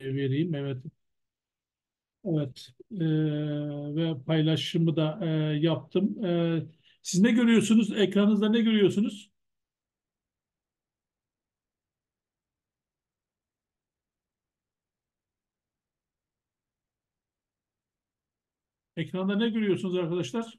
vereyim. Evet. Evet. Ee, ve paylaşımı da e, yaptım. Ee, siz ne görüyorsunuz? Ekranınızda ne görüyorsunuz? Ekranda ne görüyorsunuz arkadaşlar?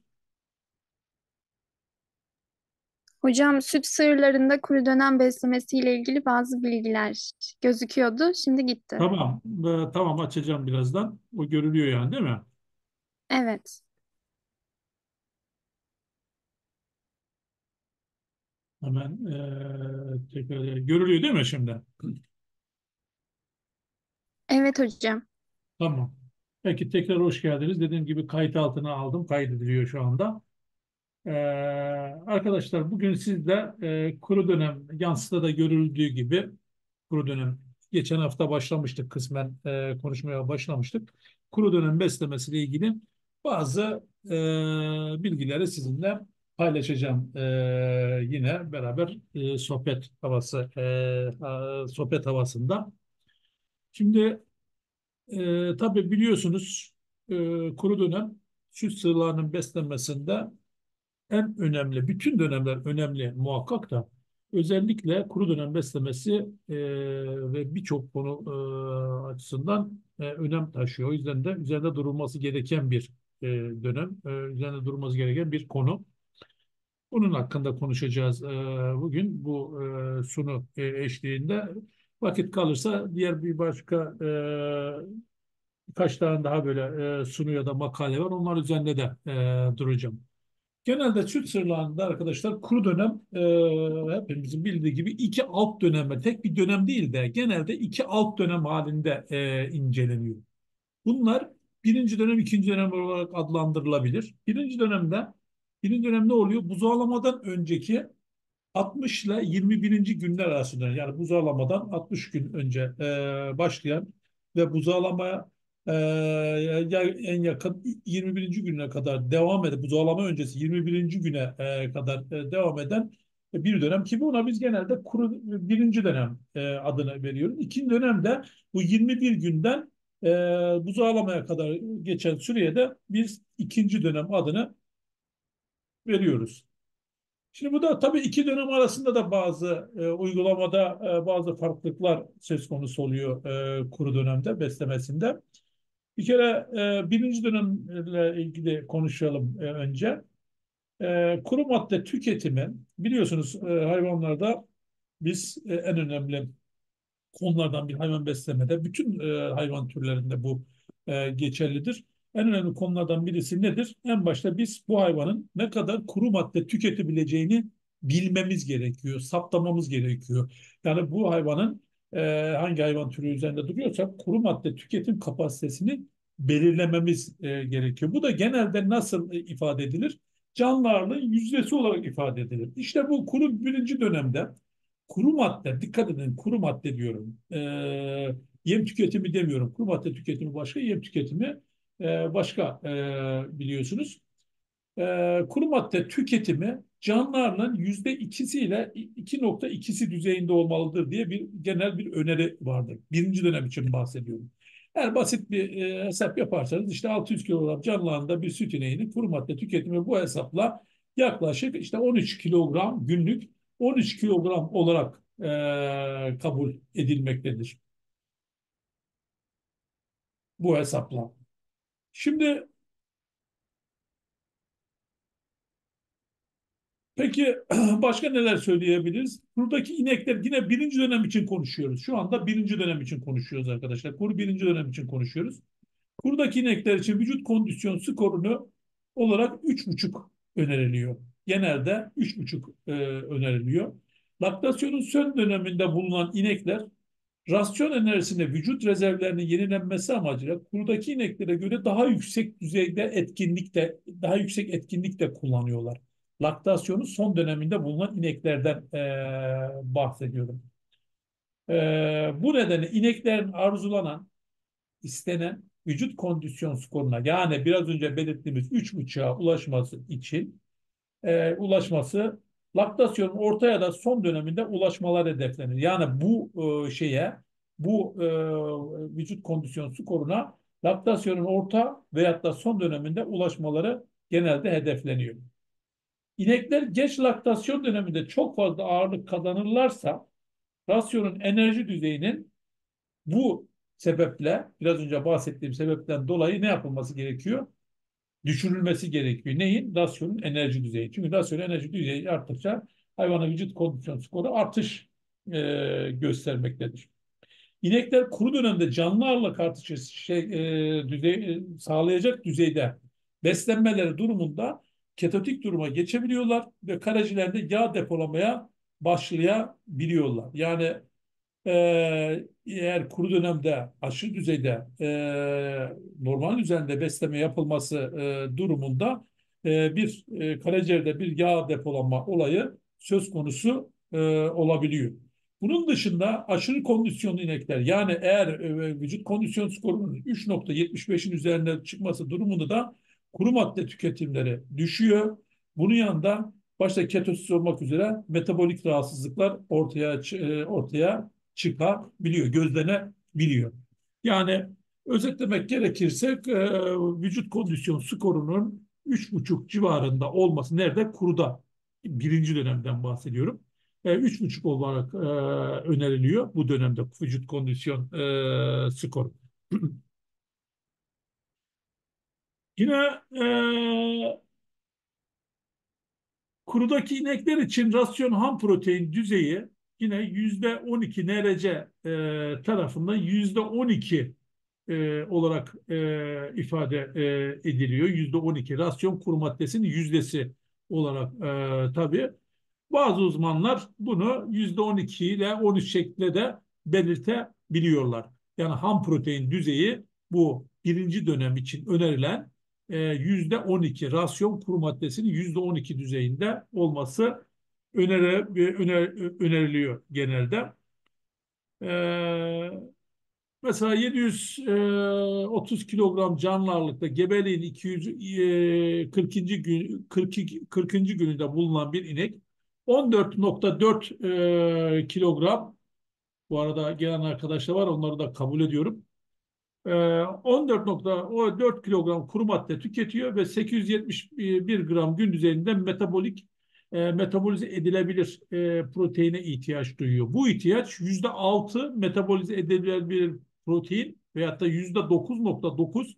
Hocam süt sığırlarında kuru dönem beslemesiyle ilgili bazı bilgiler gözüküyordu. Şimdi gitti. Tamam. Ee, tamam açacağım birazdan. O görülüyor yani değil mi? Evet. Hemen ee, tekrar görülüyor değil mi şimdi? Evet hocam. Tamam. Peki tekrar hoş geldiniz. Dediğim gibi kayıt altına aldım. Kaydediliyor şu anda. Ee, arkadaşlar bugün sizde e, kuru dönem yansıda da görüldüğü gibi kuru dönem geçen hafta başlamıştık kısmen e, konuşmaya başlamıştık. Kuru dönem beslemesiyle ilgili bazı e, bilgileri sizinle paylaşacağım. E, yine beraber e, sohbet havası e, sohbet havasında. Şimdi e, tabii biliyorsunuz e, kuru dönem süt sığırlarının beslenmesinde en önemli, bütün dönemler önemli muhakkak da özellikle kuru dönem beslemesi e, ve birçok konu e, açısından e, önem taşıyor. O yüzden de üzerinde durulması gereken bir e, dönem, e, üzerinde durulması gereken bir konu. Bunun hakkında konuşacağız e, bugün bu e, sunu e, eşliğinde. Vakit kalırsa diğer bir başka e, birkaç tane daha böyle e, sunu ya da makale var. Onlar üzerinde de e, duracağım. Genelde süt arkadaşlar kuru dönem e, hepimizin bildiği gibi iki alt döneme tek bir dönem değil de genelde iki alt dönem halinde e, inceleniyor. Bunlar birinci dönem ikinci dönem olarak adlandırılabilir. Birinci dönemde birinci dönem ne oluyor? Buzağlamadan önceki 60 ile 21. günler arasında yani buzağlamadan 60 gün önce e, başlayan ve buzağlamaya e, en yakın 21. gününe kadar devam edip buzağlama öncesi 21. güne e, kadar e, devam eden bir dönem ki buna biz genelde kuru birinci dönem e, adını veriyoruz. İkinci dönemde bu 21 günden e, buzağlamaya kadar geçen süreye de biz ikinci dönem adını veriyoruz. Şimdi bu da tabii iki dönem arasında da bazı e, uygulamada e, bazı farklılıklar söz konusu oluyor e, kuru dönemde beslemesinde. Bir kere e, birinci dönemle ilgili konuşalım e, önce. E, kuru madde tüketimi biliyorsunuz e, hayvanlarda biz e, en önemli konulardan bir hayvan beslemede bütün e, hayvan türlerinde bu e, geçerlidir. En önemli konulardan birisi nedir? En başta biz bu hayvanın ne kadar kuru madde tüketebileceğini bilmemiz gerekiyor, saptamamız gerekiyor. Yani bu hayvanın e, hangi hayvan türü üzerinde duruyorsak kuru madde tüketim kapasitesini belirlememiz e, gerekiyor. Bu da genelde nasıl e, ifade edilir? Canlı yüzdesi olarak ifade edilir. İşte bu kuru birinci dönemde kuru madde, dikkat edin kuru madde diyorum. E, yem tüketimi demiyorum. Kuru madde tüketimi başka, yem tüketimi e, başka e, biliyorsunuz. E, kuru madde tüketimi canlıların yüzde ikisiyle 2.2'si düzeyinde olmalıdır diye bir genel bir öneri vardır. Birinci dönem için bahsediyorum. Eğer basit bir e, hesap yaparsanız işte 600 kilogram canlılarında bir süt ineğinin kuru madde tüketimi bu hesapla yaklaşık işte 13 kilogram günlük 13 kilogram olarak e, kabul edilmektedir. Bu hesapla. Şimdi Peki başka neler söyleyebiliriz? Buradaki inekler yine birinci dönem için konuşuyoruz. Şu anda birinci dönem için konuşuyoruz arkadaşlar. Kuru birinci dönem için konuşuyoruz. Buradaki inekler için vücut kondisyon skorunu olarak üç buçuk öneriliyor. Genelde üç buçuk e, öneriliyor. Laktasyonun son döneminde bulunan inekler rasyon enerjisinde vücut rezervlerinin yenilenmesi amacıyla kurudaki ineklere göre daha yüksek düzeyde etkinlikte daha yüksek etkinlikte kullanıyorlar laktasyonu son döneminde bulunan ineklerden e, bahsediyorum. E, bu nedenle ineklerin arzulanan, istenen vücut kondisyon skoruna yani biraz önce belirttiğimiz 3.5'a ulaşması için e, ulaşması laktasyonun ortaya da son döneminde ulaşmalar hedeflenir. Yani bu e, şeye bu e, vücut kondisyon skoruna laktasyonun orta veyahut da son döneminde ulaşmaları genelde hedefleniyor. İnekler geç laktasyon döneminde çok fazla ağırlık kazanırlarsa rasyonun enerji düzeyinin bu sebeple biraz önce bahsettiğim sebepten dolayı ne yapılması gerekiyor? Düşürülmesi gerekiyor. Neyin? Rasyonun enerji düzeyi. Çünkü rasyonun enerji düzeyi arttıkça hayvanın vücut kondisyon skoru artış e, göstermektedir. İnekler kuru dönemde canlı ağırlık artışı şey, e, düzey, e, sağlayacak düzeyde beslenmeleri durumunda ketotik duruma geçebiliyorlar ve karaciğerde yağ depolamaya başlayabiliyorlar. Yani e, eğer kuru dönemde aşırı düzeyde e, normal düzende besleme yapılması e, durumunda e, bir e, karaciğerde bir yağ depolama olayı söz konusu e, olabiliyor. Bunun dışında aşırı kondisyonlu inekler yani eğer e, vücut kondisyon skorunun 3.75'in üzerinde çıkması durumunda da kuru madde tüketimleri düşüyor. Bunun yanında başta ketosiz olmak üzere metabolik rahatsızlıklar ortaya e, ortaya çıkabiliyor, gözlenebiliyor. Yani özetlemek gerekirse e, vücut kondisyon skorunun 3,5 civarında olması nerede? Kuruda. Birinci dönemden bahsediyorum. E, üç buçuk olarak e, öneriliyor bu dönemde vücut kondisyon e, skoru. Yine e, kurudaki inekler için rasyon ham protein düzeyi yine yüzde 12 NRC e, tarafından yüzde 12 e, olarak e, ifade e, ediliyor. Yüzde 12 rasyon kuru maddesinin yüzdesi olarak e, tabii. Bazı uzmanlar bunu yüzde 12 ile 13 şeklinde de belirtebiliyorlar. Yani ham protein düzeyi bu birinci dönem için önerilen yüzde 12 rasyon kuru maddesinin yüzde 12 düzeyinde olması öneri, öner, öneriliyor genelde. Ee, mesela 730 kilogram canlı ağırlıkta gebeliğin 240. gün 40. 40. gününde bulunan bir inek 14.4 e, kilogram bu arada gelen arkadaşlar var onları da kabul ediyorum. E, 14.4 kilogram kuru madde tüketiyor ve 871 gram gün düzeyinde metabolik e, metabolize edilebilir e, proteine ihtiyaç duyuyor. Bu ihtiyaç yüzde altı metabolize edilebilir protein veyahut da yüzde dokuz nokta dokuz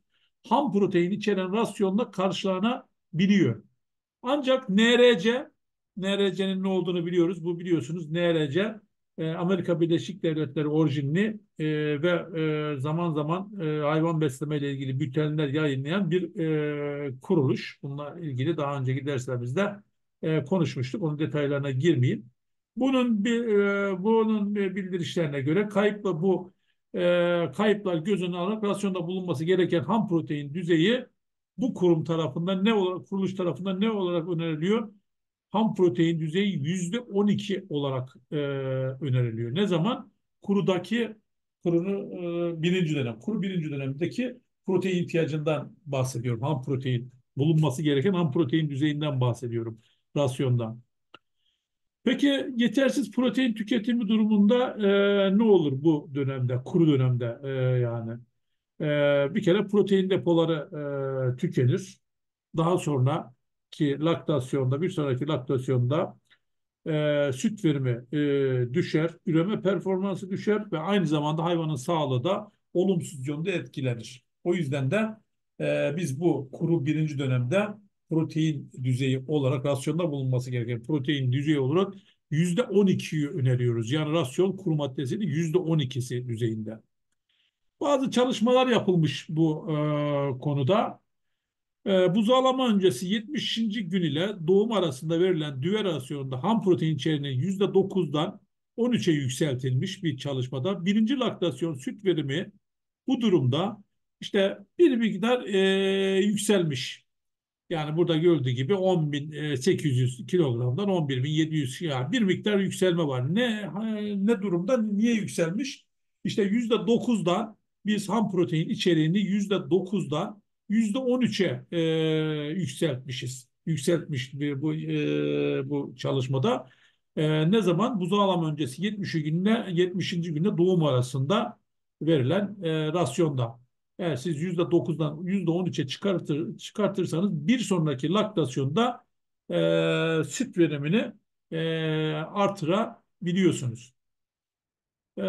ham protein içeren rasyonla karşılanabiliyor. Ancak NRC NRC'nin ne olduğunu biliyoruz. Bu biliyorsunuz NRC e, Amerika Birleşik Devletleri orijinli e, ve e, zaman zaman e, hayvan besleme ile ilgili bültenler yayınlayan bir e, kuruluş. Bununla ilgili daha önceki derslerimizde e, konuşmuştuk. Onun detaylarına girmeyeyim. Bunun bir e, bunun bildirişlerine göre kayıpla bu e, kayıplar göz önüne alarak rasyonda bulunması gereken ham protein düzeyi bu kurum tarafından ne olarak kuruluş tarafından ne olarak öneriliyor? Ham protein düzeyi yüzde 12 olarak e, öneriliyor. Ne zaman? Kurudaki kurunu e, birinci dönem, kuru birinci dönemdeki protein ihtiyacından bahsediyorum. Ham protein bulunması gereken ham protein düzeyinden bahsediyorum rasyondan. Peki yetersiz protein tüketimi durumunda e, ne olur bu dönemde, kuru dönemde e, yani? E, bir kere protein depoları e, tükenir. Daha sonra ki laktasyonda bir sonraki laktasyonda e, süt verimi e, düşer, üreme performansı düşer ve aynı zamanda hayvanın sağlığı da olumsuz yönde etkilenir. O yüzden de e, biz bu kuru birinci dönemde protein düzeyi olarak rasyonda bulunması gereken protein düzeyi olarak yüzde 12'yi öneriyoruz. Yani rasyon kuru maddesinin yüzde 12'si düzeyinde. Bazı çalışmalar yapılmış bu e, konuda. E, buzağlama öncesi 70. gün ile doğum arasında verilen düve rasyonunda ham protein içeriğinin %9'dan 13'e yükseltilmiş bir çalışmada. Birinci laktasyon süt verimi bu durumda işte bir miktar e, yükselmiş. Yani burada gördüğü gibi 10.800 kilogramdan 11.700 yani bir miktar yükselme var. Ne ne durumda niye yükselmiş? İşte %9'dan biz ham protein içeriğini %9'dan yüzde on üçe e, yükseltmişiz. Yükseltmiş bu e, bu çalışmada. E, ne zaman? Buzağlama öncesi 70. günde 70. günde doğum arasında verilen e, rasyonda. Eğer siz %9'dan %13'e çıkartır, çıkartırsanız bir sonraki laktasyonda e, süt verimini e, artırabiliyorsunuz. E,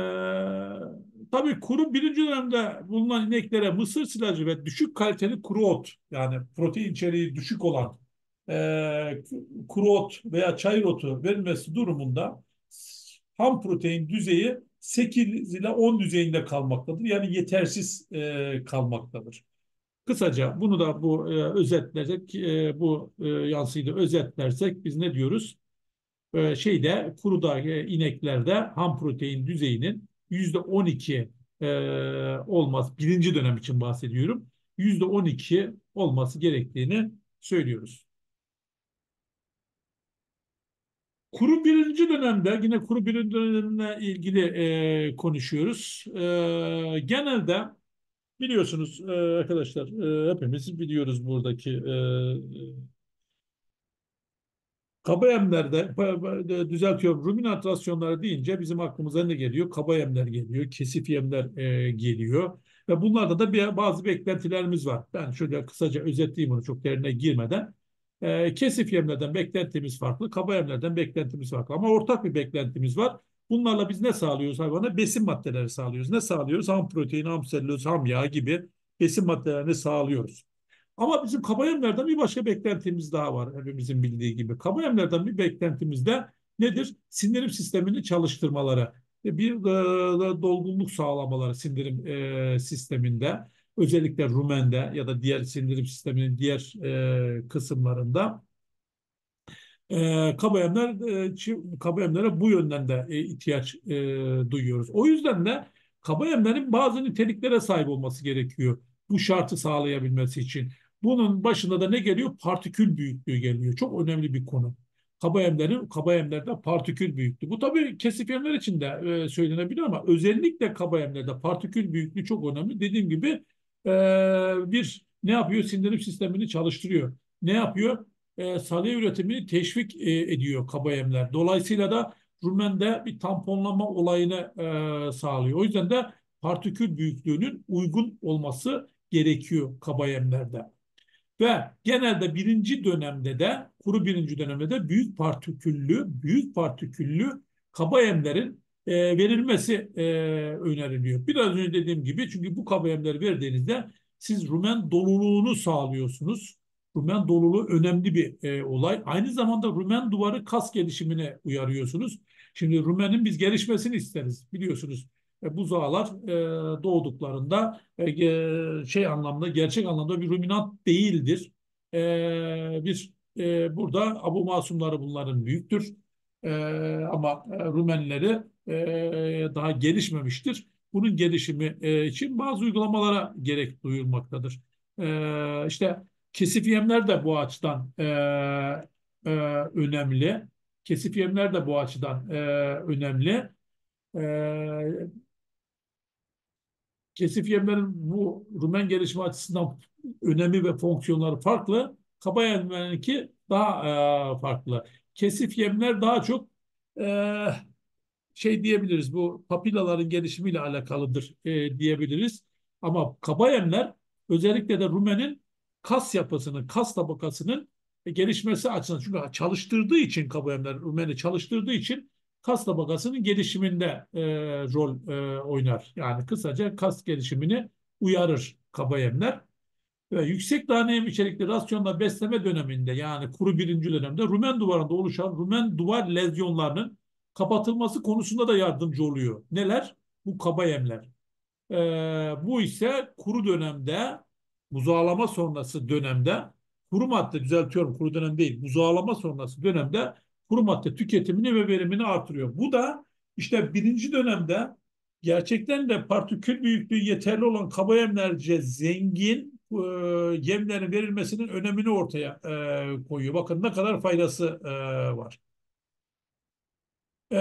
tabii kuru birinci dönemde bulunan ineklere mısır silajı ve düşük kaliteli kuru ot yani protein içeriği düşük olan e, kuru ot veya çayır otu verilmesi durumunda ham protein düzeyi 8 ile 10 düzeyinde kalmaktadır. Yani yetersiz e, kalmaktadır. Kısaca bunu da bu e, özetlersek, e, bu e, yansıyı da özetlersek biz ne diyoruz? E, şeyde kuruda e, ineklerde ham protein düzeyinin yüzde 12 e, olması, birinci dönem için bahsediyorum. Yüzde 12 olması gerektiğini söylüyoruz. Kuru birinci dönemde yine kuru birinci dönemle ilgili e, konuşuyoruz. E, genelde biliyorsunuz e, arkadaşlar e, hepimiz biliyoruz buradaki e, Kaba yemlerde düzeltiyorum ruminant rasyonları deyince bizim aklımıza ne geliyor? Kaba yemler geliyor, kesif yemler e, geliyor. Ve bunlarda da bir, bazı beklentilerimiz var. Ben şöyle kısaca özetleyeyim bunu çok derine girmeden. E, kesif yemlerden beklentimiz farklı, kaba yemlerden beklentimiz farklı. Ama ortak bir beklentimiz var. Bunlarla biz ne sağlıyoruz hayvana? Besin maddeleri sağlıyoruz. Ne sağlıyoruz? Ham protein, ham selüloz, ham yağ gibi besin maddelerini sağlıyoruz. Ama bizim kabayemlerden bir başka beklentimiz daha var hepimizin bildiği gibi. Kabayemlerden bir beklentimiz de nedir? Sindirim sistemini çalıştırmaları, bir e, dolgunluk sağlamaları sindirim e, sisteminde, özellikle rumende ya da diğer sindirim sisteminin diğer e, kısımlarında e, kabayemler e, kabayemlere bu yönden de e, ihtiyaç e, duyuyoruz. O yüzden de kabayemlerin bazı niteliklere sahip olması gerekiyor bu şartı sağlayabilmesi için. Bunun başında da ne geliyor? Partikül büyüklüğü geliyor. Çok önemli bir konu. Kaba yemlerin kaba yemlerde partikül büyüklüğü. Bu tabii kesif yemler için de e, söylenebilir ama özellikle kaba yemlerde partikül büyüklüğü çok önemli. Dediğim gibi e, bir ne yapıyor? Sindirim sistemini çalıştırıyor. Ne yapıyor? E, salya üretimini teşvik e, ediyor kaba yemler. Dolayısıyla da rumende bir tamponlama olayını e, sağlıyor. O yüzden de partikül büyüklüğünün uygun olması gerekiyor kaba yemlerde. Ve genelde birinci dönemde de kuru birinci dönemde de büyük partiküllü, büyük partiküllü kaba yemlerin e, verilmesi e, öneriliyor. Biraz önce dediğim gibi çünkü bu kaba yemleri verdiğinizde siz rumen doluluğunu sağlıyorsunuz. Rumen doluluğu önemli bir e, olay. Aynı zamanda rumen duvarı kas gelişimine uyarıyorsunuz. Şimdi rumenin biz gelişmesini isteriz biliyorsunuz. E, buzağlar e, doğduklarında e, şey anlamda gerçek anlamda bir ruminant değildir. E, bir e, burada abu masumları bunların büyüktür. E, ama e, rumenleri e, daha gelişmemiştir. Bunun gelişimi e, için bazı uygulamalara gerek duyulmaktadır. E, işte kesif yemler de bu açıdan e, e, önemli. Kesif yemler de bu açıdan e, önemli. E, kesif yemlerin bu rumen gelişimi açısından önemi ve fonksiyonları farklı. Kaba yemlerinki daha e, farklı. Kesif yemler daha çok e, şey diyebiliriz bu papilaların gelişimiyle alakalıdır e, diyebiliriz. Ama kaba yemler özellikle de rumenin kas yapısının, kas tabakasının gelişmesi açısından çünkü çalıştırdığı için kaba yemler rumeni çalıştırdığı için kas tabakasının gelişiminde e, rol e, oynar. Yani kısaca kas gelişimini uyarır kaba yemler. Ve yüksek tane yem içerikli rasyonla besleme döneminde yani kuru birinci dönemde rumen duvarında oluşan rumen duvar lezyonlarının kapatılması konusunda da yardımcı oluyor. Neler? Bu kaba yemler. E, bu ise kuru dönemde buzağlama sonrası dönemde kuru madde düzeltiyorum kuru dönem değil buzağlama sonrası dönemde kuru madde tüketimini ve verimini artırıyor. Bu da işte birinci dönemde gerçekten de partikül büyüklüğü yeterli olan kaba yemlerce zengin e, yemlerin verilmesinin önemini ortaya e, koyuyor. Bakın ne kadar faydası e, var. E,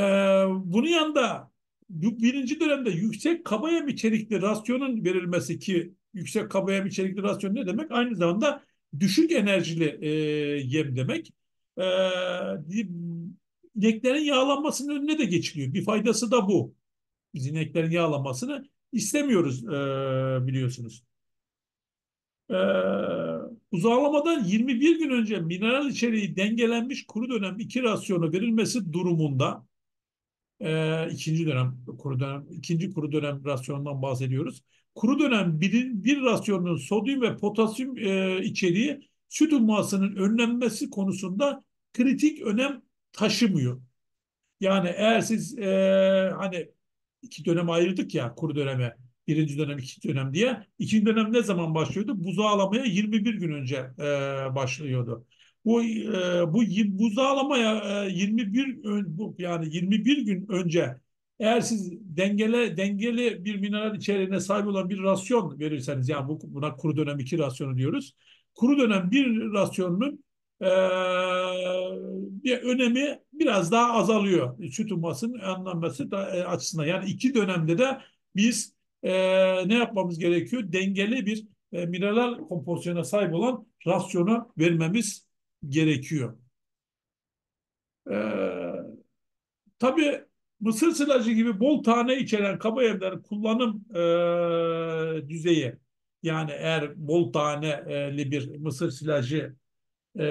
bunun yanında birinci dönemde yüksek kaba yem içerikli rasyonun verilmesi ki yüksek kaba yem içerikli rasyon ne demek? Aynı zamanda düşük enerjili e, yem demek. Ee, ineklerin yağlanmasının önüne de geçiliyor. Bir faydası da bu. Biz ineklerin yağlanmasını istemiyoruz e, biliyorsunuz. E, uzağlamadan 21 gün önce mineral içeriği dengelenmiş kuru dönem 2 rasyonu verilmesi durumunda e, ikinci dönem kuru dönem ikinci kuru dönem rasyonundan bahsediyoruz. Kuru dönem bir, bir rasyonunun sodyum ve potasyum e, içeriği süt ummasının önlenmesi konusunda kritik önem taşımıyor. Yani eğer siz e, hani iki dönem ayırdık ya kuru döneme. Birinci dönem, ikinci dönem diye. İkinci dönem ne zaman başlıyordu? Buzağlamaya 21 gün önce e, başlıyordu. Bu e, bu buzağlamaya e, 21 ön, bu, yani 21 gün önce eğer siz dengeli dengeli bir mineral içeriğine sahip olan bir rasyon verirseniz yani bu, buna kuru dönem 2 rasyonu diyoruz. Kuru dönem bir rasyonunun e, bir önemi biraz daha azalıyor. Süt ummasının anlanması da, e, açısından. Yani iki dönemde de biz e, ne yapmamız gerekiyor? Dengeli bir e, mineral kompozisyona sahip olan rasyonu vermemiz gerekiyor. E, tabii mısır silajı gibi bol tane içeren kaba yemlerin kullanım e, düzeyi yani eğer bol taneli bir mısır silajı e,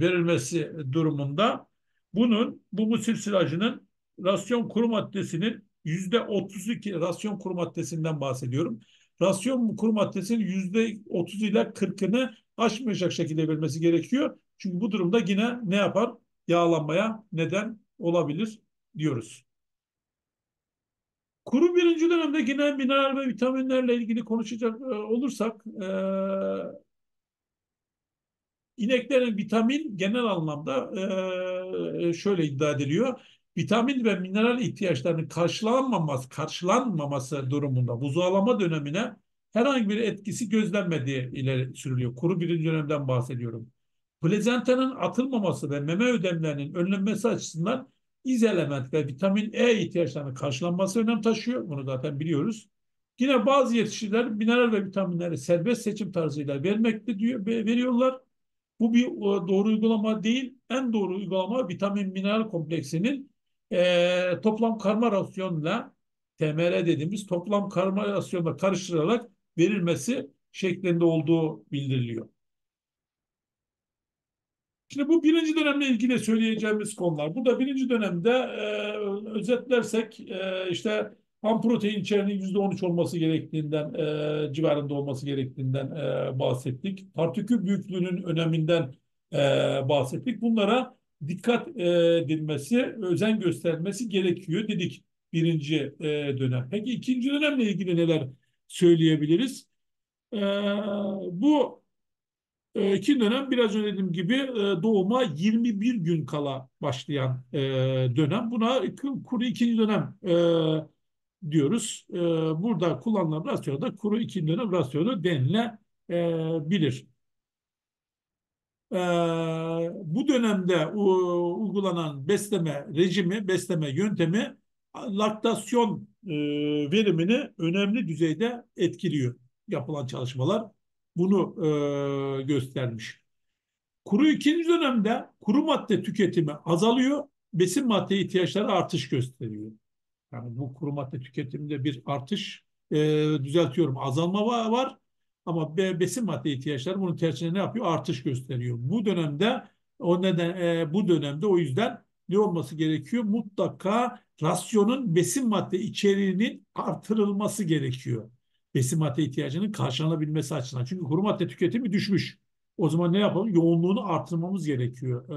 verilmesi durumunda bunun bu mısır silajının rasyon kuru maddesinin yüzde 32 rasyon kuru maddesinden bahsediyorum. Rasyon kuru maddesinin yüzde 30 ile 40'ını aşmayacak şekilde verilmesi gerekiyor. Çünkü bu durumda yine ne yapar? Yağlanmaya neden olabilir diyoruz. Kuru birinci dönemde yine mineral ve vitaminlerle ilgili konuşacak e, olursak e, İneklerin vitamin genel anlamda e, şöyle iddia ediliyor. Vitamin ve mineral ihtiyaçlarının karşılanmaması, karşılanmaması durumunda buzağlama dönemine herhangi bir etkisi gözlenmediği ileri sürülüyor. Kuru birinci dönemden bahsediyorum. Plazentanın atılmaması ve meme ödemlerinin önlenmesi açısından iz element ve vitamin E ihtiyaçlarının karşılanması önem taşıyor. Bunu zaten biliyoruz. Yine bazı yetiştiriciler mineral ve vitaminleri serbest seçim tarzıyla vermekte diyor, veriyorlar. Bu bir doğru uygulama değil. En doğru uygulama vitamin mineral kompleksinin e, toplam karma rasyonla TMR dediğimiz toplam karma rasyonla karıştırılarak verilmesi şeklinde olduğu bildiriliyor. Şimdi bu birinci dönemle ilgili söyleyeceğimiz konular. Bu da birinci dönemde e, özetlersek e, işte ham protein içeriğinin yüzde on olması gerektiğinden, e, civarında olması gerektiğinden e, bahsettik. Partikül büyüklüğünün öneminden e, bahsettik. Bunlara dikkat e, edilmesi, özen göstermesi gerekiyor dedik birinci e, dönem. Peki ikinci dönemle ilgili neler söyleyebiliriz? E, bu e, ikinci dönem biraz önce dediğim gibi e, doğuma 21 gün kala başlayan e, dönem. Buna kuru ikinci dönem e, diyoruz. Burada kullanılan rasyon da kuru ikinci dönem rasyonu denilebilir. E, bu dönemde uygulanan besleme rejimi, besleme yöntemi laktasyon verimini önemli düzeyde etkiliyor. Yapılan çalışmalar bunu e, göstermiş. Kuru ikinci dönemde kuru madde tüketimi azalıyor, besin madde ihtiyaçları artış gösteriyor. Yani bu kuru madde tüketiminde bir artış e, düzeltiyorum azalma var, ama besin madde ihtiyaçları bunun tersine ne yapıyor? Artış gösteriyor. Bu dönemde o neden e, bu dönemde o yüzden ne olması gerekiyor? Mutlaka rasyonun besin madde içeriğinin artırılması gerekiyor. Besin madde ihtiyacının karşılanabilmesi açısından. Çünkü kuru madde tüketimi düşmüş. O zaman ne yapalım? Yoğunluğunu artırmamız gerekiyor e,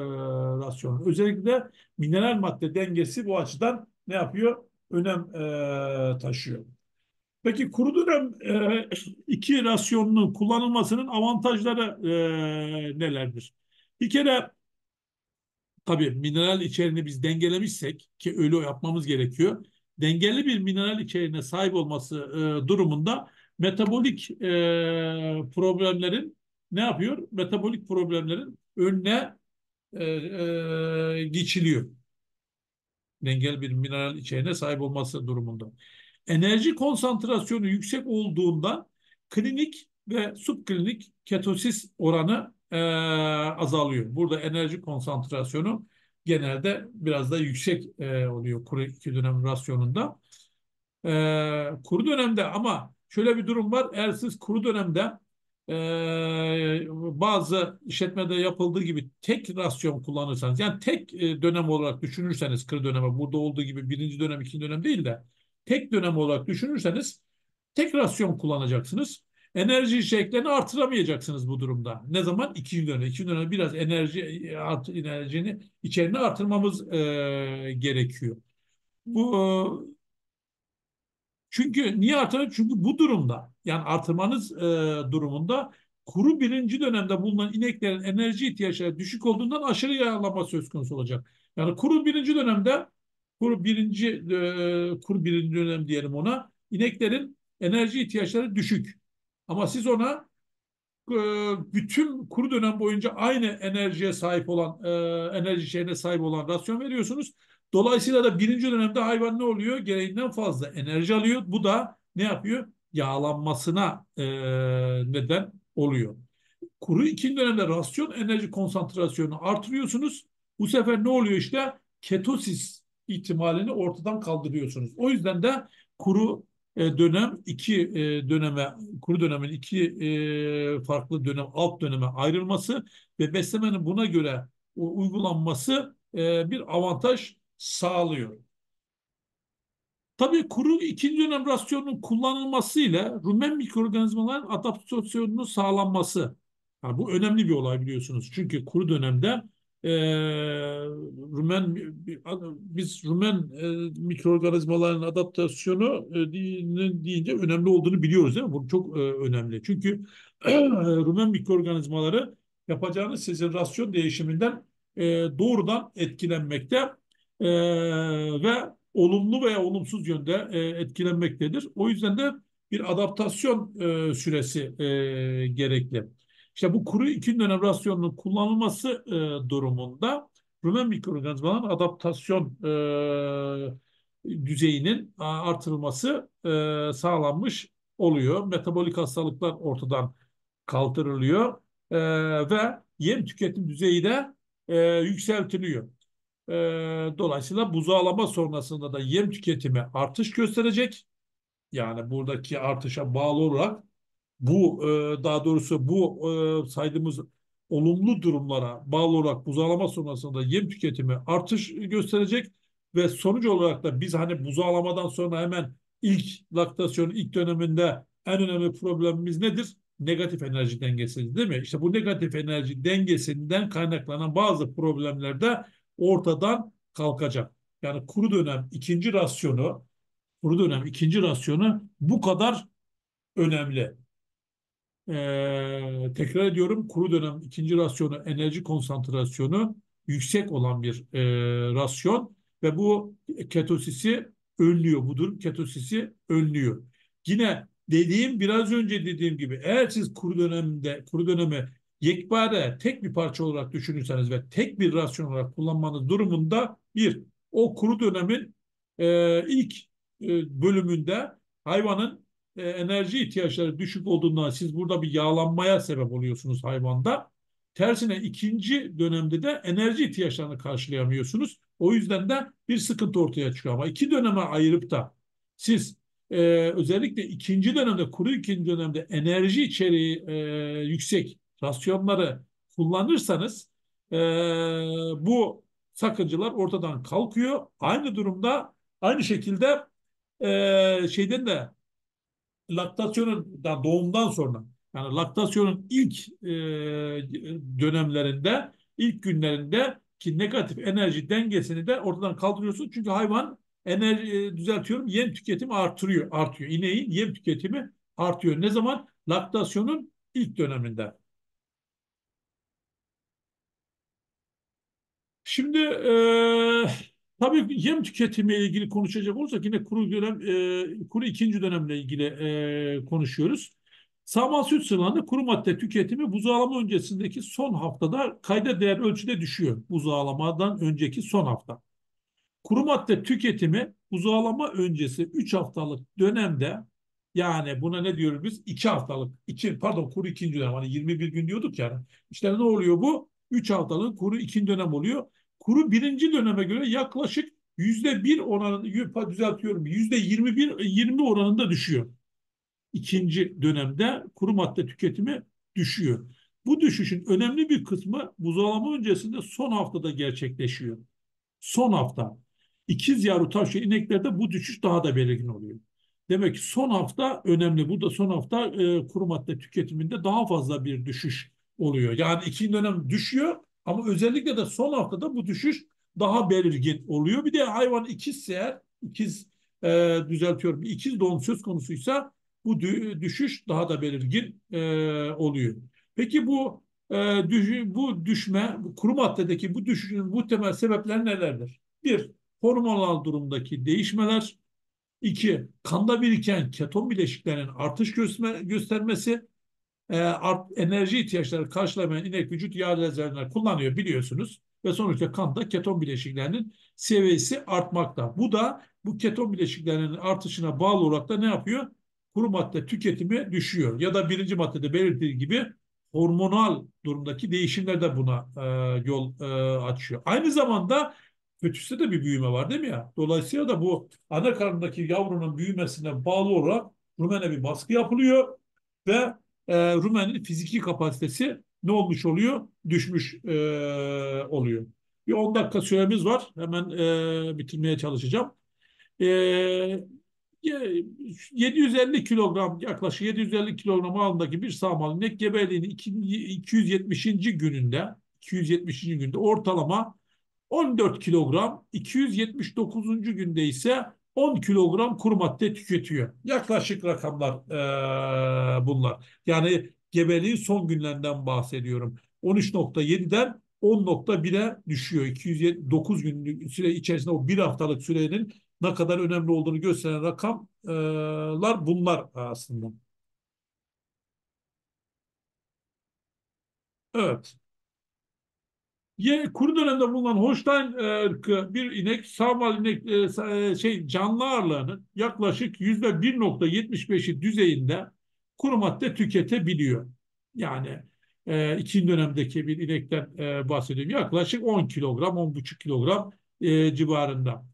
rasyonun. Özellikle mineral madde dengesi bu açıdan ne yapıyor? önem e, taşıyor. Peki kuru dönem e, iki rasyonunun kullanılmasının avantajları e, nelerdir? Bir kere tabii mineral içeriğini biz dengelemişsek ki öyle yapmamız gerekiyor. Dengeli bir mineral içeriğine sahip olması e, durumunda metabolik e, problemlerin ne yapıyor? Metabolik problemlerin önüne e, e, geçiliyor dengel bir mineral içeriğine sahip olması durumunda. Enerji konsantrasyonu yüksek olduğunda klinik ve subklinik ketosis oranı e, azalıyor. Burada enerji konsantrasyonu genelde biraz da yüksek e, oluyor kuru iki dönem rasyonunda. E, kuru dönemde ama şöyle bir durum var. Eğer siz kuru dönemde e, bazı işletmede yapıldığı gibi tek rasyon kullanırsanız yani tek e, dönem olarak düşünürseniz kır dönemi burada olduğu gibi birinci dönem ikinci dönem değil de tek dönem olarak düşünürseniz tek rasyon kullanacaksınız. Enerji içeriklerini artıramayacaksınız bu durumda. Ne zaman? İkinci dönem. İkinci dönem biraz enerji art, enerjini içeriğini artırmamız e, gerekiyor. Bu çünkü niye artırır? Çünkü bu durumda yani artırmanız e, durumunda kuru birinci dönemde bulunan ineklerin enerji ihtiyaçları düşük olduğundan aşırı yağlanma söz konusu olacak. Yani kuru birinci dönemde kuru birinci e, kuru birinci dönem diyelim ona ineklerin enerji ihtiyaçları düşük. Ama siz ona e, bütün kuru dönem boyunca aynı enerjiye sahip olan e, enerji şeyine sahip olan rasyon veriyorsunuz. Dolayısıyla da birinci dönemde hayvan ne oluyor? Gereğinden fazla enerji alıyor. Bu da ne yapıyor? Yağlanmasına e, neden oluyor. Kuru ikinci dönemde rasyon enerji konsantrasyonu artırıyorsunuz. Bu sefer ne oluyor işte? Ketosis ihtimalini ortadan kaldırıyorsunuz. O yüzden de kuru dönem iki e, döneme kuru dönemin iki e, farklı dönem alt döneme ayrılması ve beslemenin buna göre uygulanması bir avantaj sağlıyor. Tabii kuru ikinci dönem rasyonunun kullanılmasıyla rumen mikroorganizmaların adaptasyonunun sağlanması. Yani bu önemli bir olay biliyorsunuz. Çünkü kuru dönemde e, rumen biz rumen e, mikroorganizmaların adaptasyonu e, deyince önemli olduğunu biliyoruz değil mi? Bu çok e, önemli. Çünkü rumen mikroorganizmaları yapacağınız sizin rasyon değişiminden e, doğrudan etkilenmekte e, ve olumlu veya olumsuz yönde e, etkilenmektedir. O yüzden de bir adaptasyon e, süresi e, gerekli. İşte bu kuru ikinci dönem rasyonunun kullanılması e, durumunda rumen mikroorganizmaların adaptasyon e, düzeyinin artırılması e, sağlanmış oluyor. Metabolik hastalıklar ortadan kaldırılıyor e, ve yem tüketim düzeyi de e, yükseltiliyor. E, dolayısıyla buzağlama sonrasında da yem tüketimi artış gösterecek. Yani buradaki artışa bağlı olarak bu e, daha doğrusu bu e, saydığımız olumlu durumlara bağlı olarak buzağlama sonrasında yem tüketimi artış gösterecek ve sonuç olarak da biz hani buzağlamadan sonra hemen ilk laktasyon ilk döneminde en önemli problemimiz nedir? Negatif enerji dengesi değil mi? İşte bu negatif enerji dengesinden kaynaklanan bazı problemler de ortadan kalkacak. Yani kuru dönem ikinci rasyonu kuru dönem ikinci rasyonu bu kadar önemli. Ee, tekrar ediyorum kuru dönem ikinci rasyonu enerji konsantrasyonu yüksek olan bir e, rasyon ve bu ketosisi önlüyor. Bu durum ketosisi önlüyor. Yine dediğim biraz önce dediğim gibi eğer siz kuru dönemde kuru dönemi yekpare tek bir parça olarak düşünürseniz ve tek bir rasyon olarak kullanmanız durumunda bir o kuru dönemin e, ilk e, bölümünde hayvanın e, enerji ihtiyaçları düşük olduğundan siz burada bir yağlanmaya sebep oluyorsunuz hayvanda. Tersine ikinci dönemde de enerji ihtiyaçlarını karşılayamıyorsunuz. O yüzden de bir sıkıntı ortaya çıkıyor. Ama iki döneme ayırıp da siz e, özellikle ikinci dönemde, kuru ikinci dönemde enerji içeriği e, yüksek rasyonları kullanırsanız e, bu sakıncalar ortadan kalkıyor. Aynı durumda aynı şekilde e, şeyden de laktasyonun da doğumdan sonra yani laktasyonun ilk e, dönemlerinde ilk günlerinde ki negatif enerji dengesini de ortadan kaldırıyorsun. Çünkü hayvan enerji e, düzeltiyorum yem tüketimi artırıyor artıyor. İneğin yem tüketimi artıyor. Ne zaman? Laktasyonun ilk döneminde. Şimdi e, tabii yem tüketimiyle ilgili konuşacak olursak yine kuru dönem e, kuru ikinci dönemle ilgili e, konuşuyoruz. Sağmal süt sıvılarında kuru madde tüketimi buzağlama öncesindeki son haftada kayda değer ölçüde düşüyor. Buzağlamadan önceki son hafta. Kuru madde tüketimi buzağlama öncesi 3 haftalık dönemde yani buna ne diyoruz biz? 2 haftalık, iki, pardon kuru ikinci dönem hani 21 gün diyorduk yani. İşte ne oluyor bu? 3 haftalık kuru ikinci dönem oluyor kuru birinci döneme göre yaklaşık yüzde bir oranında düzeltiyorum yüzde yirmi bir yirmi oranında düşüyor. İkinci dönemde kuru madde tüketimi düşüyor. Bu düşüşün önemli bir kısmı buzağlama öncesinde son haftada gerçekleşiyor. Son hafta. İkiz yavru taşıyor ineklerde bu düşüş daha da belirgin oluyor. Demek ki son hafta önemli. Bu da son hafta e, kuru madde tüketiminde daha fazla bir düşüş oluyor. Yani ikinci dönem düşüyor ama özellikle de son haftada bu düşüş daha belirgin oluyor. Bir de hayvan ikizse eğer, ikiz e, düzeltiyorum, ikiz doğum söz konusuysa bu düşüş daha da belirgin e, oluyor. Peki bu e, düş, bu düşme, bu kuru maddedeki bu düşüşün bu temel sebepler nelerdir? Bir, hormonal durumdaki değişmeler. İki, kanda biriken keton bileşiklerinin artış gösterme, göstermesi. E, art, enerji ihtiyaçları karşılamayan inek vücut yağ rezervlerini kullanıyor biliyorsunuz. Ve sonuçta kanda keton bileşiklerinin seviyesi artmakta. Bu da bu keton bileşiklerinin artışına bağlı olarak da ne yapıyor? Kuru madde tüketimi düşüyor. Ya da birinci maddede belirttiği gibi hormonal durumdaki değişimler de buna e, yol e, açıyor. Aynı zamanda fetüste de bir büyüme var değil mi ya? Dolayısıyla da bu ana karnındaki yavrunun büyümesine bağlı olarak rumene bir baskı yapılıyor ve e, rumenin fiziki kapasitesi ne olmuş oluyor? Düşmüş e, oluyor. Bir 10 dakika süremiz var. Hemen e, bitirmeye çalışacağım. E, 750 kilogram yaklaşık 750 kilogram ağırlığındaki bir sağmalı inek gebeliğini 270. gününde 270. günde ortalama 14 kilogram 279. günde ise 10 kilogram kuru madde tüketiyor. Yaklaşık rakamlar e, bunlar. Yani gebeliğin son günlerinden bahsediyorum. 13.7'den 10.1'e düşüyor. 209 günlük süre içerisinde o bir haftalık sürenin ne kadar önemli olduğunu gösteren rakamlar bunlar aslında. Evet. Kuru dönemde bulunan Holstein ırkı bir inek, sağmal inek e, şey canlı ağırlığının yaklaşık yüzde 1.75'i düzeyinde kuru madde tüketebiliyor. Yani e, ikinci dönemdeki bir inekten e, bahsediyorum. Yaklaşık 10 kilogram, 10,5 kilogram e, civarında.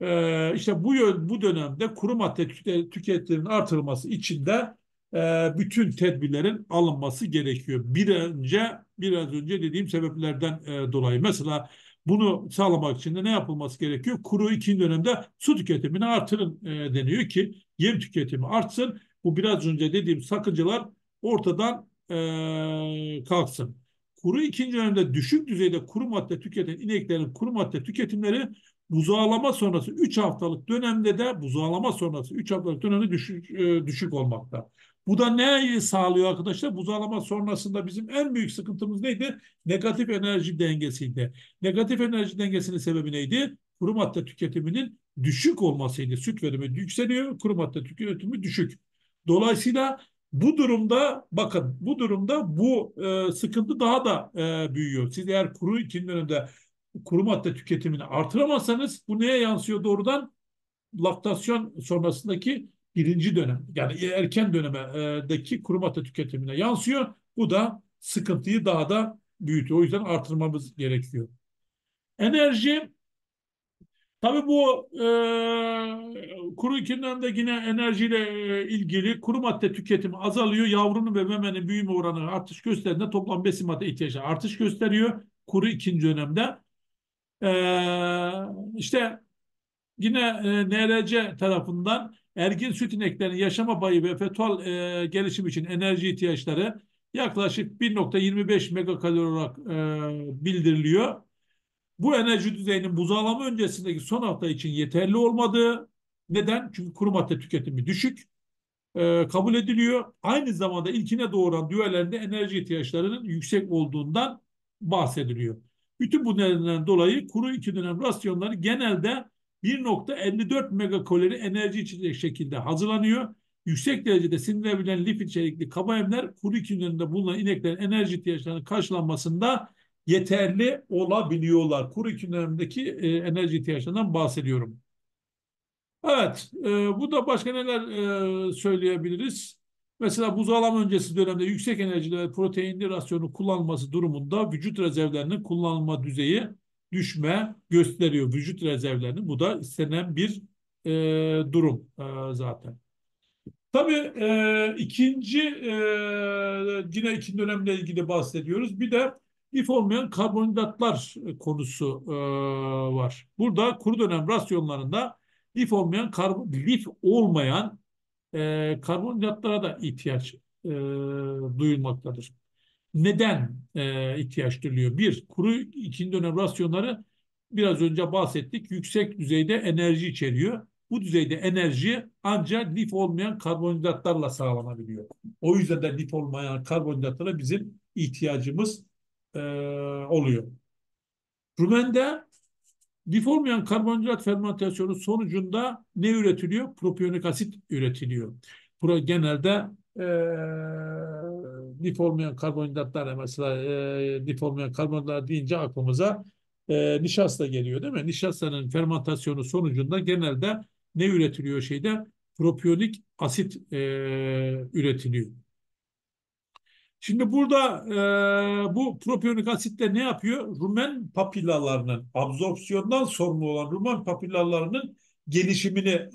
E, işte bu bu dönemde kuru madde tüketiminin artırılması için de e, bütün tedbirlerin alınması gerekiyor. Bir önce biraz önce dediğim sebeplerden e, dolayı. Mesela bunu sağlamak için de ne yapılması gerekiyor? Kuru ikinci dönemde su tüketimini artırın e, deniyor ki yem tüketimi artsın. Bu biraz önce dediğim sakıncalar ortadan e, kalksın. Kuru ikinci dönemde düşük düzeyde kuru madde tüketen ineklerin kuru madde tüketimleri buzağlama sonrası 3 haftalık dönemde de buzağlama sonrası 3 haftalık dönemde düşük, e, düşük olmakta. Bu da neyi sağlıyor arkadaşlar? Buzağlama sonrasında bizim en büyük sıkıntımız neydi? Negatif enerji dengesiydi. Negatif enerji dengesinin sebebi neydi? Kuru madde tüketiminin düşük olmasıydı. Süt verimi yükseliyor, kuru madde tüketimi düşük. Dolayısıyla bu durumda bakın bu durumda bu e, sıkıntı daha da e, büyüyor. Siz eğer kuru ikinci dönemde kuru madde tüketimini artıramazsanız bu neye yansıyor doğrudan? Laktasyon sonrasındaki birinci dönem yani erken dönemdeki kuru madde tüketimine yansıyor. Bu da sıkıntıyı daha da büyütüyor. O yüzden artırmamız gerekiyor. Enerji Tabii bu e, kuru iklimden de yine enerjiyle e, ilgili kuru madde tüketimi azalıyor. Yavrunun ve memenin büyüme oranı artış gösterdiğinde toplam besin madde ihtiyacı artış gösteriyor. Kuru ikinci dönemde. E, işte yine e, NRC tarafından ergin süt ineklerinin yaşama bayı ve fetal e, gelişim için enerji ihtiyaçları yaklaşık 1.25 megakalori olarak e, bildiriliyor bu enerji düzeyinin buzağlama öncesindeki son hafta için yeterli olmadığı neden? Çünkü kuru madde tüketimi düşük e, kabul ediliyor. Aynı zamanda ilkine doğuran düğelerinde enerji ihtiyaçlarının yüksek olduğundan bahsediliyor. Bütün bu nedenlerden dolayı kuru iki dönem rasyonları genelde 1.54 megakalori enerji içecek şekilde hazırlanıyor. Yüksek derecede sindirilebilen lif içerikli kaba emler kuru dönemde bulunan ineklerin enerji ihtiyaçlarının karşılanmasında yeterli olabiliyorlar. Kuru iklim dönemindeki e, enerji ihtiyaçlarından bahsediyorum. Evet, e, bu da başka neler e, söyleyebiliriz? Mesela buzağlama öncesi dönemde yüksek enerjili ve proteinli rasyonu kullanılması durumunda vücut rezervlerinin kullanılma düzeyi düşme gösteriyor vücut rezervlerini. Bu da istenen bir e, durum e, zaten. Tabii e, ikinci e, yine ikinci dönemle ilgili bahsediyoruz. Bir de lif olmayan karbonhidratlar konusu e, var. Burada kuru dönem rasyonlarında lif olmayan karbon, lif olmayan e, karbonhidratlara da ihtiyaç e, duyulmaktadır. Neden e, ihtiyaç duyuluyor? Bir, kuru ikinci dönem rasyonları biraz önce bahsettik. Yüksek düzeyde enerji içeriyor. Bu düzeyde enerji ancak lif olmayan karbonhidratlarla sağlanabiliyor. O yüzden de lif olmayan karbonhidratlara bizim ihtiyacımız e, oluyor. Rumende lif olmayan karbonhidrat fermentasyonu sonucunda ne üretiliyor? Propiyonik asit üretiliyor. Pro genelde e, lif karbonhidratlar mesela e, lif olmayan karbonhidratlar deyince aklımıza e, nişasta geliyor değil mi? Nişastanın fermentasyonu sonucunda genelde ne üretiliyor şeyde? Propiyonik asit e, üretiliyor. Şimdi burada e, bu propiyonik asitle ne yapıyor? Rumen papillalarının absorpsiyondan sorumlu olan rumen papillalarının gelişimini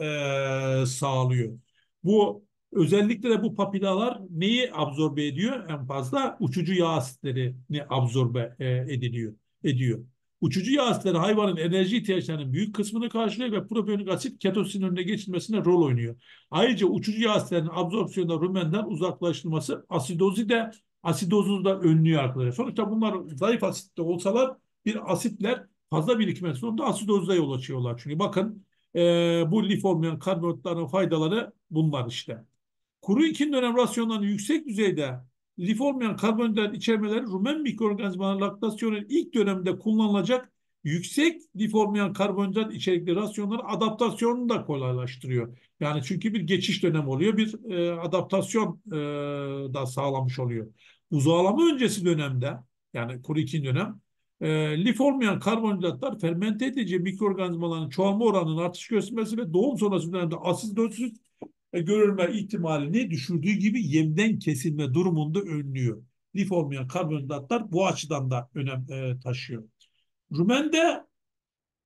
e, sağlıyor. Bu özellikle de bu papilalar neyi absorbe ediyor? En fazla uçucu yağ asitlerini absorbe e, ediliyor, ediyor. Uçucu yağ asitleri hayvanın enerji ihtiyaçlarının büyük kısmını karşılıyor ve propiyonik asit ketozin önüne geçilmesine rol oynuyor. Ayrıca uçucu yağ asitlerinin absorpsiyonda rumenden uzaklaştırılması asidozi de asidozu da önlüyor arkadaşlar. Sonuçta bunlar zayıf asitte olsalar bir asitler fazla birikmesi sonunda asidozda yol açıyorlar. Çünkü bakın e, bu lif olmayan karbonhidratların faydaları bunlar işte. Kuru ikinci dönem rasyonlarının yüksek düzeyde lif olmayan karbonhidrat içermeleri rumen mikroorganizmaların laktasyonun ilk döneminde kullanılacak yüksek lif olmayan karbonhidrat içerikli rasyonların adaptasyonunu da kolaylaştırıyor. Yani çünkü bir geçiş dönemi oluyor, bir e, adaptasyon e, da sağlamış oluyor. Uzağlama öncesi dönemde yani kuru ikinci dönem e, lif olmayan karbonhidratlar fermente edici mikroorganizmaların çoğalma oranının artış göstermesi ve doğum sonrası dönemde asidozis e, görülme ihtimalini düşürdüğü gibi yemden kesilme durumunda önlüyor. Lif olmayan karbonhidratlar bu açıdan da önem e, taşıyor. Rumende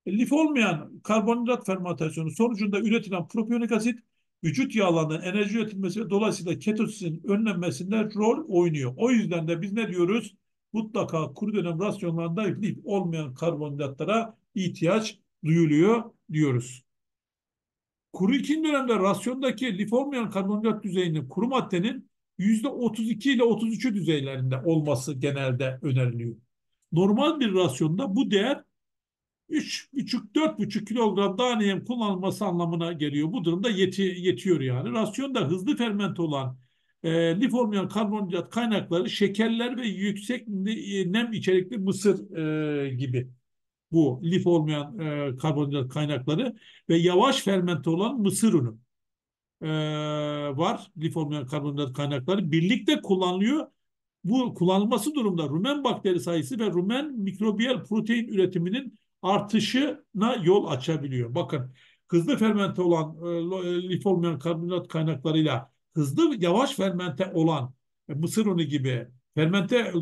lif olmayan karbonhidrat fermentasyonu sonucunda üretilen propiyonik asit vücut yağlarının enerji üretilmesi ve dolayısıyla ketosisin önlenmesinde rol oynuyor. O yüzden de biz ne diyoruz? Mutlaka kuru dönem rasyonlarında lif olmayan karbonhidratlara ihtiyaç duyuluyor diyoruz. Kuru ikinci dönemde rasyondaki lif olmayan karbonhidrat düzeyinin kuru maddenin yüzde 32 ile 33'ü düzeylerinde olması genelde öneriliyor. Normal bir rasyonda bu değer 3,5-4,5 kilogram daha yem kullanılması anlamına geliyor. Bu durumda yeti, yetiyor yani. Rasyonda hızlı fermente olan e, lif olmayan karbonhidrat kaynakları şekerler ve yüksek nem içerikli mısır e, gibi bu lif olmayan e, karbonhidrat kaynakları ve yavaş fermente olan mısır unu e, var. Lif olmayan karbonhidrat kaynakları birlikte kullanılıyor. Bu kullanılması durumda rumen bakteri sayısı ve rumen mikrobiyal protein üretiminin artışına yol açabiliyor. Bakın hızlı fermente olan e, lif olmayan karbonhidrat kaynaklarıyla hızlı yavaş fermente olan e, mısır unu gibi fermente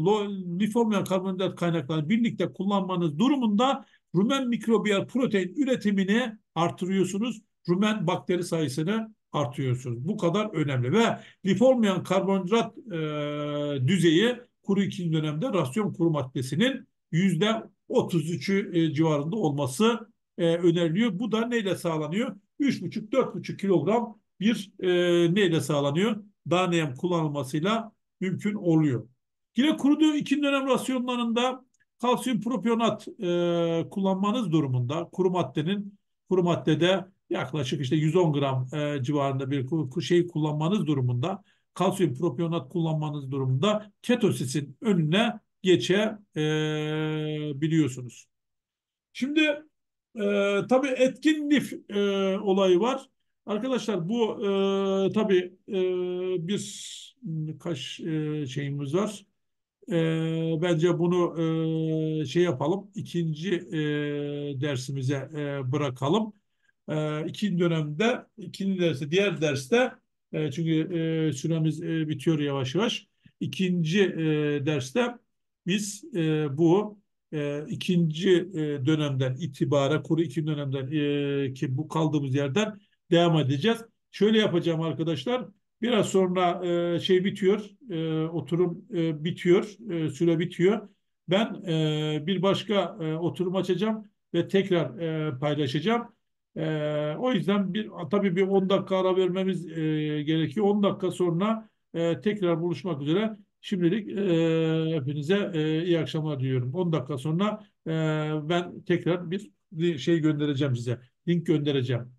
lif olmayan karbonhidrat kaynaklarını birlikte kullanmanız durumunda rumen mikrobiyal protein üretimini artırıyorsunuz. Rumen bakteri sayısını artıyorsunuz. Bu kadar önemli ve lif olmayan karbonhidrat e, düzeyi kuru ikinci dönemde rasyon kuru maddesinin yüzde 33'ü e, civarında olması e, öneriliyor. Bu da neyle sağlanıyor? 3,5-4,5 kilogram bir e, neyle sağlanıyor? Daneyem kullanılmasıyla mümkün oluyor. Yine kuruduğu ikinci dönem rasyonlarında kalsiyum propionat e, kullanmanız durumunda kuru maddenin kuru maddede yaklaşık işte 110 gram e, civarında bir şey kullanmanız durumunda kalsiyum propionat kullanmanız durumunda ketosisin önüne geçebiliyorsunuz. Şimdi e, tabii etkin lif e, olayı var. Arkadaşlar bu e, tabii e, bir kaç e, şeyimiz var. E, bence bunu e, şey yapalım. ikinci e, dersimize e, bırakalım. E, ikinci dönemde, ikinci derste, diğer derste e, çünkü e, süremiz e, bitiyor yavaş yavaş. İkinci e, derste biz e, bu e, ikinci e, dönemden itibaren, kuru ikinci dönemden e, ki bu kaldığımız yerden devam edeceğiz. Şöyle yapacağım arkadaşlar. Biraz sonra e, şey bitiyor, e, oturum e, bitiyor, e, süre bitiyor. Ben e, bir başka e, oturum açacağım ve tekrar e, paylaşacağım. E, o yüzden bir tabii bir 10 dakika ara vermemiz e, gerekiyor. 10 dakika sonra e, tekrar buluşmak üzere. Şimdilik e, hepinize e, iyi akşamlar diliyorum. 10 dakika sonra e, ben tekrar bir, şey göndereceğim size. Link göndereceğim.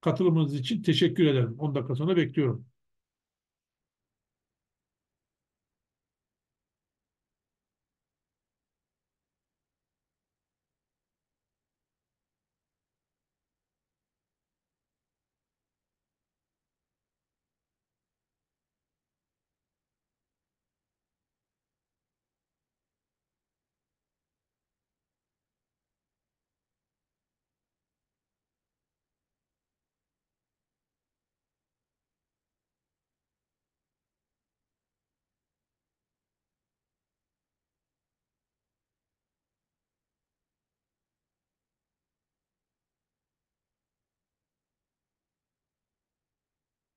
Katılımınız için teşekkür ederim. 10 dakika sonra bekliyorum.